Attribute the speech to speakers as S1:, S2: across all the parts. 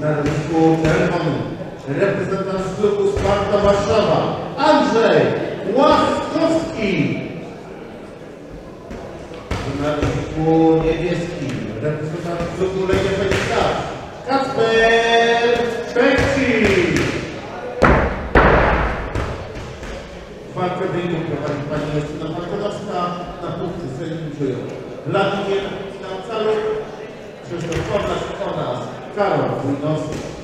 S1: Na rynku czerwonym reprezentant klubu Sparta Warszawa Andrzej Łaskowski. Na rynku niebieskim reprezentant klubu Legia Pejska Kacper Pekci. Walkę wyniku prowadzi pani Justyna Markowska na punkty sędziują Wladimir Nacalu, Krzysztof Konas caro, 说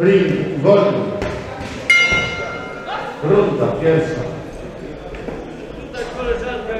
S1: Ring wolny. Runda pierwsza.
S2: Tutaj koleżanka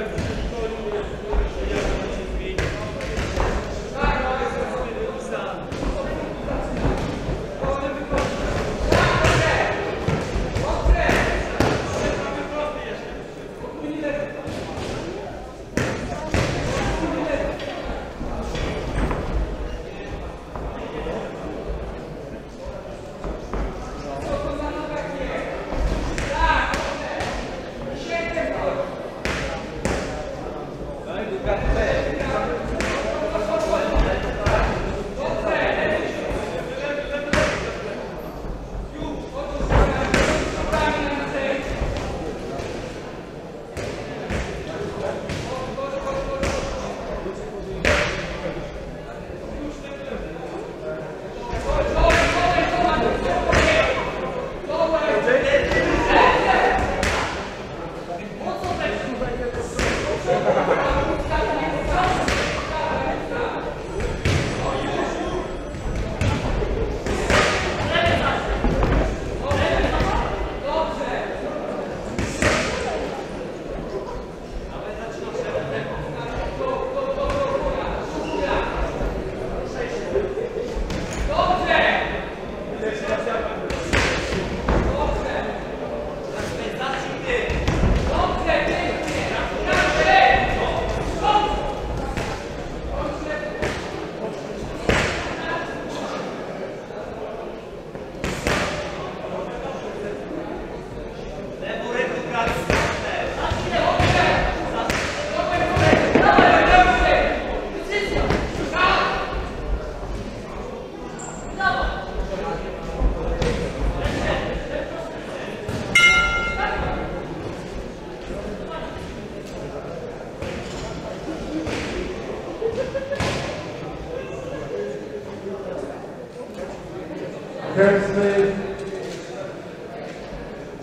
S1: chętny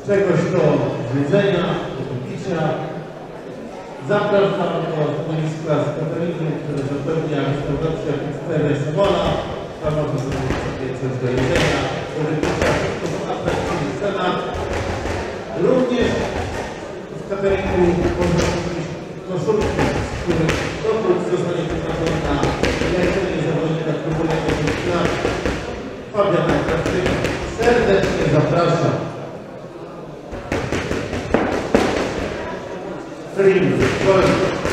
S1: czegoś do jedzenia, do picia. Zapraszam do boiska z Katariny, które zapewnia restauracja Pizzeria Sobola. Tam można zrobić sobie coś do jedzenia, do picia, wszystko w atrakcyjnych cenach. Również w Katarinku można Ring, wolny.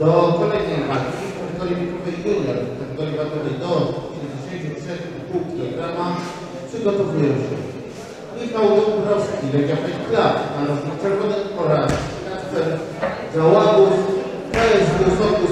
S1: Do kolejnej walki w kategorii wiekowej junior, kategorii wagowej do 63,5 kg przygotowują się Michał Dąbrowski, Legia Fight Club, narożnik czerwony oraz Kacper Żałabów, KSW Sokół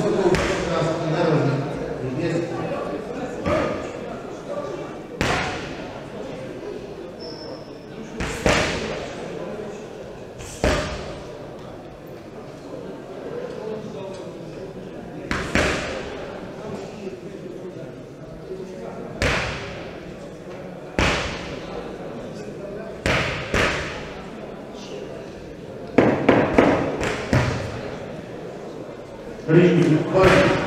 S1: Ring wolny.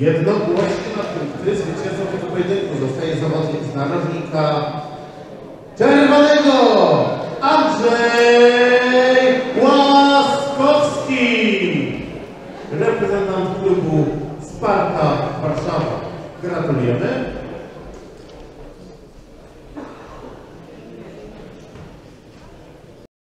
S1: Jednogłośnie na punkty zwycięzcą tego pojedynku zostaje zawodnik z narożnika czerwonego Andrzej Łaskowski, reprezentant klubu Sparta Warszawa. Gratulujemy.